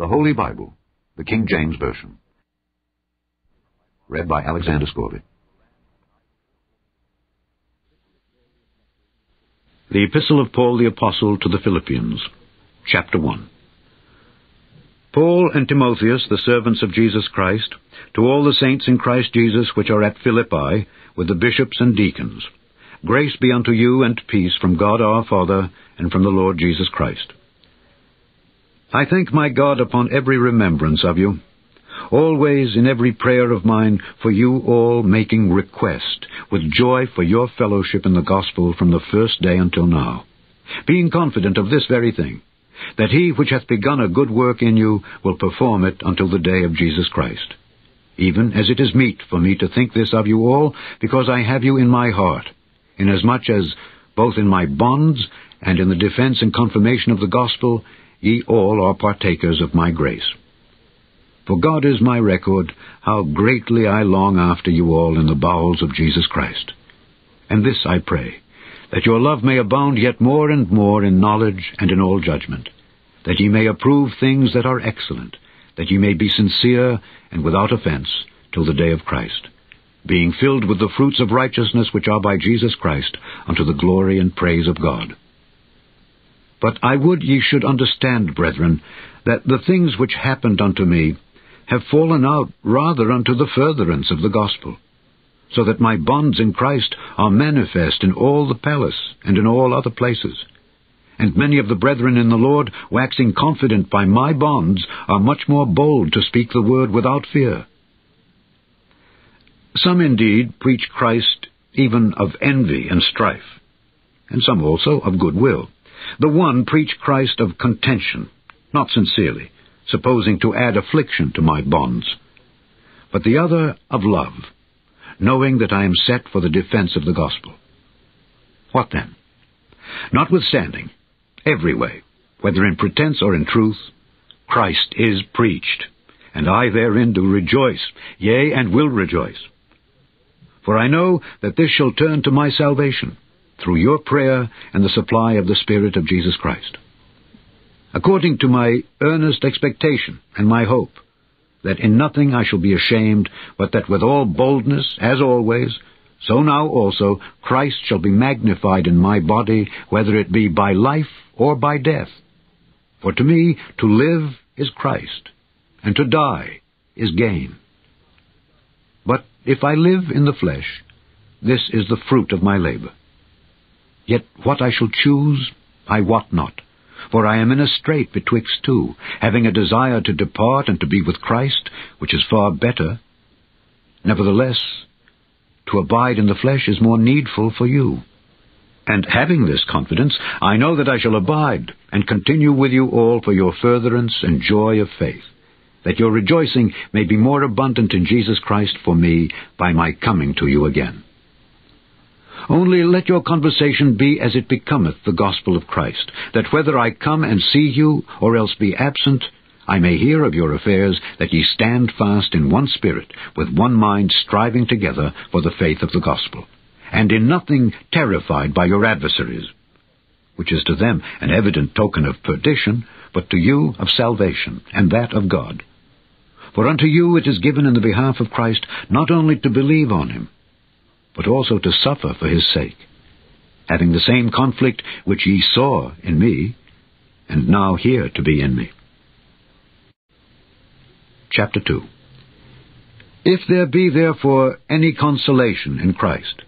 The Holy Bible, the King James Version. Read by Alexander Scourby. The Epistle of Paul the Apostle to the Philippians, Chapter 1 Paul and Timotheus, the servants of Jesus Christ, to all the saints in Christ Jesus which are at Philippi, with the bishops and deacons, grace be unto you and peace from God our Father and from the Lord Jesus Christ. I thank my God upon every remembrance of you, always in every prayer of mine for you all making request, with joy for your fellowship in the gospel from the first day until now, being confident of this very thing, that he which hath begun a good work in you will perform it until the day of Jesus Christ. Even as it is meet for me to think this of you all, because I have you in my heart, inasmuch as, both in my bonds and in the defense and confirmation of the gospel, ye all are partakers of my grace. For God is my record, how greatly I long after you all in the bowels of Jesus Christ. And this I pray, that your love may abound yet more and more in knowledge and in all judgment, that ye may approve things that are excellent, that ye may be sincere and without offense till the day of Christ, being filled with the fruits of righteousness which are by Jesus Christ, unto the glory and praise of God. But I would ye should understand, brethren, that the things which happened unto me have fallen out rather unto the furtherance of the gospel, so that my bonds in Christ are manifest in all the palace and in all other places. And many of the brethren in the Lord, waxing confident by my bonds, are much more bold to speak the word without fear. Some indeed preach Christ even of envy and strife, and some also of good will. The one preach Christ of contention, not sincerely, supposing to add affliction to my bonds, but the other of love, knowing that I am set for the defense of the gospel. What then? Notwithstanding, every way, whether in pretense or in truth, Christ is preached, and I therein do rejoice, yea, and will rejoice. For I know that this shall turn to my salvation, through your prayer and the supply of the Spirit of Jesus Christ. According to my earnest expectation and my hope, that in nothing I shall be ashamed, but that with all boldness, as always, so now also Christ shall be magnified in my body, whether it be by life or by death. For to me to live is Christ, and to die is gain. But if I live in the flesh, this is the fruit of my labor. Yet what I shall choose, I wot not. For I am in a strait betwixt two, having a desire to depart and to be with Christ, which is far better. Nevertheless, to abide in the flesh is more needful for you. And having this confidence, I know that I shall abide, and continue with you all for your furtherance and joy of faith, that your rejoicing may be more abundant in Jesus Christ for me by my coming to you again. Only let your conversation be as it becometh the gospel of Christ, that whether I come and see you, or else be absent, I may hear of your affairs, that ye stand fast in one spirit, with one mind striving together for the faith of the gospel, and in nothing terrified by your adversaries, which is to them an evident token of perdition, but to you of salvation, and that of God. For unto you it is given in the behalf of Christ not only to believe on him, but also to suffer for his sake, having the same conflict which ye saw in me, and now hear to be in me. Chapter 2 If there be therefore any consolation in Christ,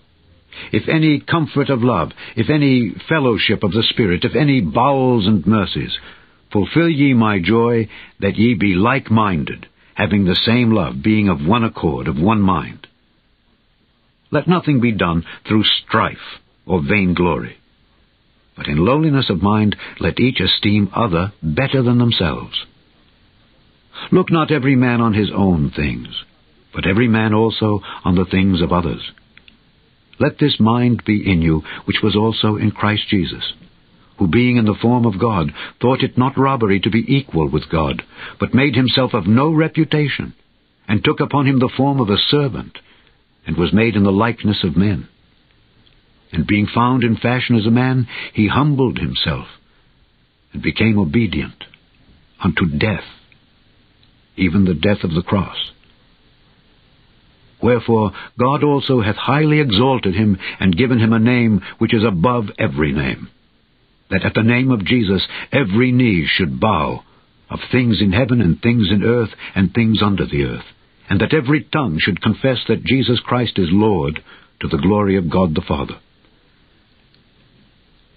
if any comfort of love, if any fellowship of the Spirit, if any bowels and mercies, fulfill ye my joy, that ye be like-minded, having the same love, being of one accord, of one mind. Let nothing be done through strife or vainglory. But in lowliness of mind let each esteem other better than themselves. Look not every man on his own things, but every man also on the things of others. Let this mind be in you, which was also in Christ Jesus, who being in the form of God, thought it not robbery to be equal with God, but made himself of no reputation, and took upon him the form of a servant, and was made in the likeness of men. And being found in fashion as a man, he humbled himself, and became obedient unto death, even the death of the cross. Wherefore God also hath highly exalted him, and given him a name which is above every name, that at the name of Jesus every knee should bow, of things in heaven and things in earth and things under the earth, and that every tongue should confess that Jesus Christ is Lord, to the glory of God the Father.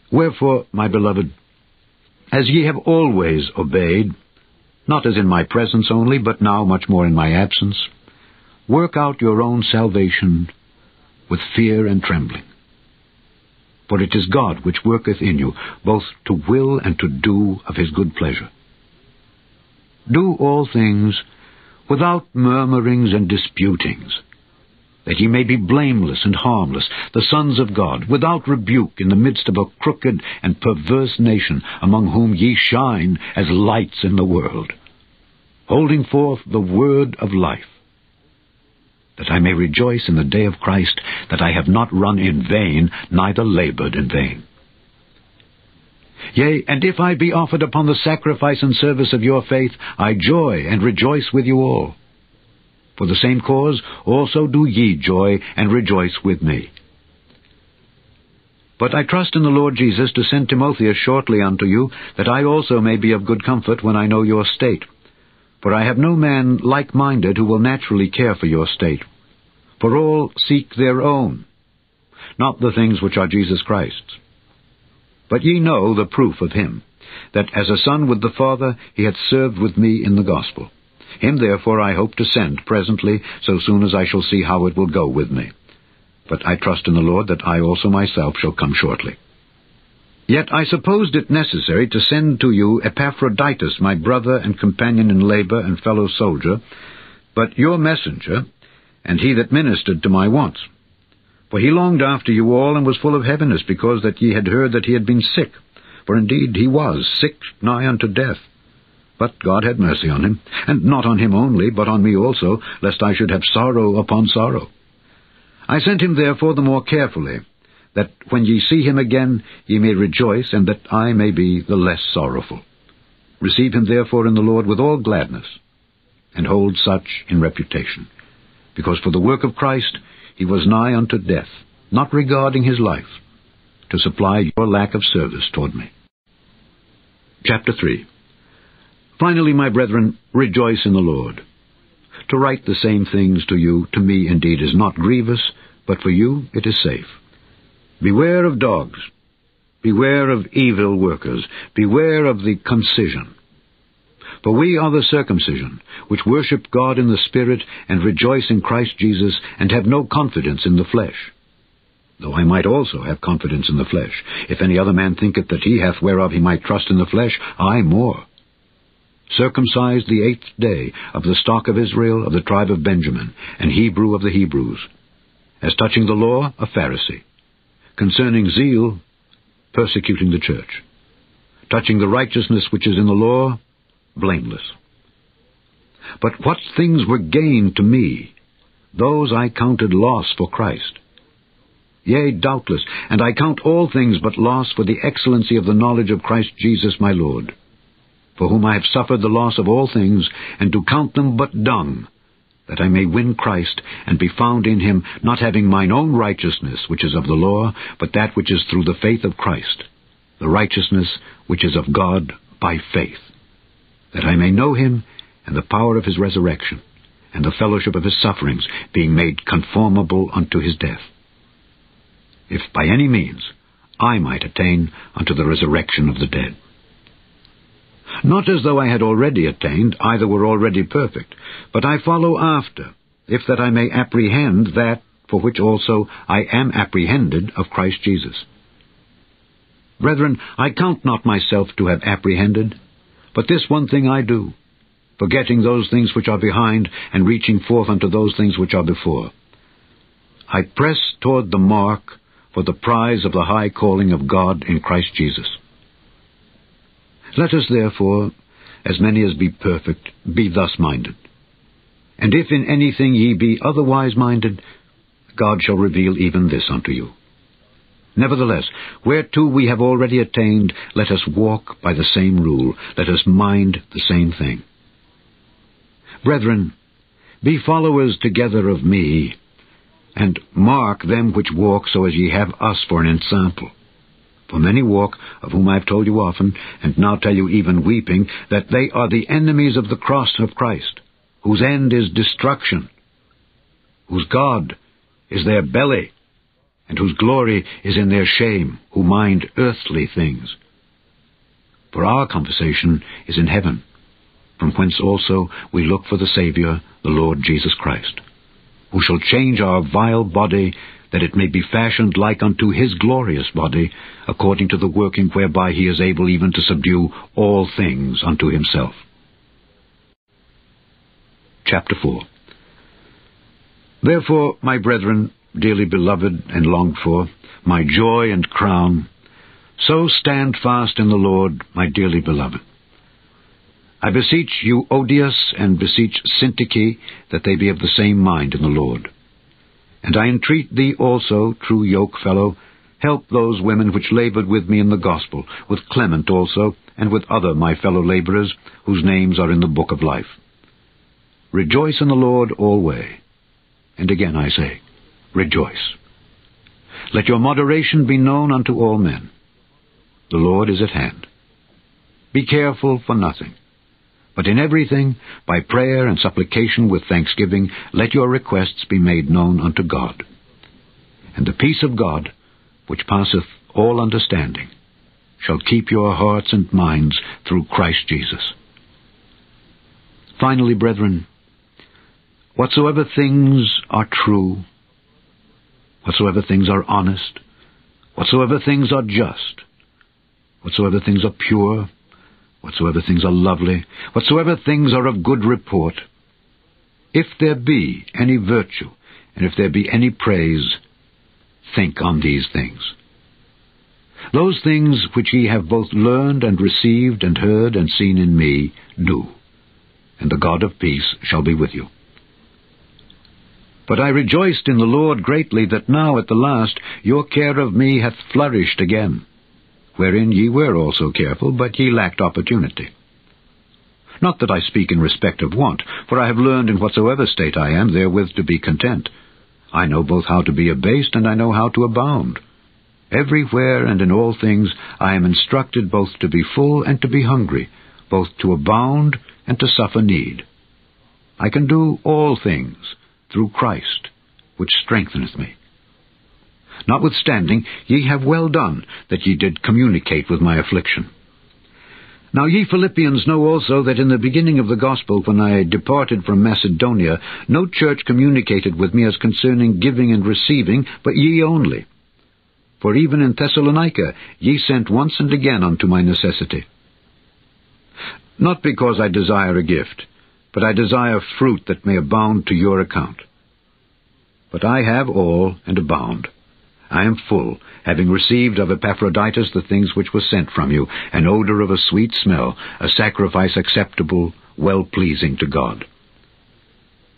Wherefore, my beloved, as ye have always obeyed, not as in my presence only, but now much more in my absence, work out your own salvation with fear and trembling. For it is God which worketh in you, both to will and to do of his good pleasure. Do all things without murmurings and disputings, that ye may be blameless and harmless, the sons of God, without rebuke in the midst of a crooked and perverse nation, among whom ye shine as lights in the world, holding forth the word of life, that I may rejoice in the day of Christ, that I have not run in vain, neither labored in vain. Yea, and if I be offered upon the sacrifice and service of your faith, I joy and rejoice with you all. For the same cause also do ye joy and rejoice with me. But I trust in the Lord Jesus to send Timotheus shortly unto you, that I also may be of good comfort when I know your state. For I have no man like-minded who will naturally care for your state. For all seek their own, not the things which are Jesus Christ's. But ye know the proof of him, that as a son with the Father he hath served with me in the gospel. Him therefore I hope to send presently, so soon as I shall see how it will go with me. But I trust in the Lord that I also myself shall come shortly. Yet I supposed it necessary to send to you Epaphroditus, my brother and companion in labor and fellow soldier, but your messenger, and he that ministered to my wants. For he longed after you all, and was full of heaviness, because that ye had heard that he had been sick. For indeed he was sick nigh unto death. But God had mercy on him, and not on him only, but on me also, lest I should have sorrow upon sorrow. I sent him therefore the more carefully, that when ye see him again ye may rejoice, and that I may be the less sorrowful. Receive him therefore in the Lord with all gladness, and hold such in reputation. Because for the work of Christ he was nigh unto death, not regarding his life, to supply your lack of service toward me. Chapter 3 Finally, my brethren, rejoice in the Lord. To write the same things to you, to me indeed is not grievous, but for you it is safe. Beware of dogs. Beware of evil workers. Beware of the concision. For we are the circumcision, which worship God in the Spirit, and rejoice in Christ Jesus, and have no confidence in the flesh. Though I might also have confidence in the flesh. If any other man thinketh that he hath whereof he might trust in the flesh, I more circumcised the eighth day, of the stock of Israel, of the tribe of Benjamin, and Hebrew of the Hebrews. As touching the law, a Pharisee. Concerning zeal, persecuting the church. Touching the righteousness which is in the law, blameless. But what things were gain to me, those I counted loss for Christ. Yea, doubtless, and I count all things but loss for the excellency of the knowledge of Christ Jesus my Lord for whom I have suffered the loss of all things, and to count them but dung, that I may win Christ, and be found in him, not having mine own righteousness, which is of the law, but that which is through the faith of Christ, the righteousness which is of God by faith, that I may know him, and the power of his resurrection, and the fellowship of his sufferings, being made conformable unto his death. If by any means I might attain unto the resurrection of the dead. Not as though I had already attained, either were already perfect, but I follow after, if that I may apprehend that for which also I am apprehended of Christ Jesus. Brethren, I count not myself to have apprehended, but this one thing I do, forgetting those things which are behind, and reaching forth unto those things which are before. I press toward the mark for the prize of the high calling of God in Christ Jesus. Let us therefore, as many as be perfect, be thus minded. And if in anything ye be otherwise minded, God shall reveal even this unto you. Nevertheless, whereto we have already attained, let us walk by the same rule, let us mind the same thing. Brethren, be followers together of me, and mark them which walk so as ye have us for an ensample. For many walk, of whom I have told you often, and now tell you even weeping, that they are the enemies of the cross of Christ, whose end is destruction, whose God is their belly, and whose glory is in their shame, who mind earthly things. For our conversation is in heaven, from whence also we look for the Saviour, the Lord Jesus Christ, who shall change our vile body, that it may be fashioned like unto his glorious body, according to the working whereby he is able even to subdue all things unto himself. Chapter 4 Therefore, my brethren, dearly beloved and longed for, my joy and crown, so stand fast in the Lord, my dearly beloved. I beseech Euodias and beseech Syntyche that they be of the same mind in the Lord. And I entreat thee also, true yokefellow, help those women which labored with me in the gospel, with Clement also, and with other my fellow laborers, whose names are in the book of life. Rejoice in the Lord alway. And again I say, rejoice. Let your moderation be known unto all men. The Lord is at hand. Be careful for nothing. But in everything, by prayer and supplication with thanksgiving, let your requests be made known unto God. And the peace of God, which passeth all understanding, shall keep your hearts and minds through Christ Jesus. Finally, brethren, whatsoever things are true, whatsoever things are honest, whatsoever things are just, whatsoever things are pure, whatsoever things are lovely, whatsoever things are of good report, if there be any virtue, and if there be any praise, think on these things. Those things which ye have both learned and received and heard and seen in me, do, and the God of peace shall be with you. But I rejoiced in the Lord greatly that now at the last your care of me hath flourished again wherein ye were also careful, but ye lacked opportunity. Not that I speak in respect of want, for I have learned in whatsoever state I am therewith to be content. I know both how to be abased, and I know how to abound. Everywhere and in all things I am instructed both to be full and to be hungry, both to abound and to suffer need. I can do all things through Christ, which strengtheneth me. Notwithstanding, ye have well done that ye did communicate with my affliction. Now ye Philippians know also that in the beginning of the gospel, when I departed from Macedonia, no church communicated with me as concerning giving and receiving, but ye only. For even in Thessalonica ye sent once and again unto my necessity. Not because I desire a gift, but I desire fruit that may abound to your account. But I have all and abound. I am full, having received of Epaphroditus the things which were sent from you, an odor of a sweet smell, a sacrifice acceptable, well-pleasing to God.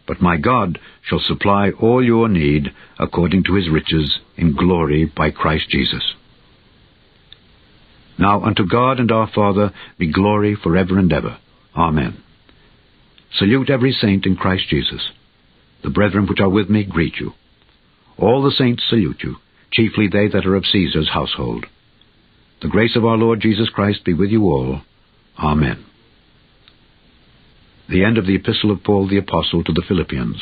But my God shall supply all your need according to his riches in glory by Christ Jesus. Now unto God and our Father be glory for ever and ever. Amen. Salute every saint in Christ Jesus. The brethren which are with me greet you. All the saints salute you chiefly they that are of Caesar's household. The grace of our Lord Jesus Christ be with you all. Amen. The end of the Epistle of Paul the Apostle to the Philippians.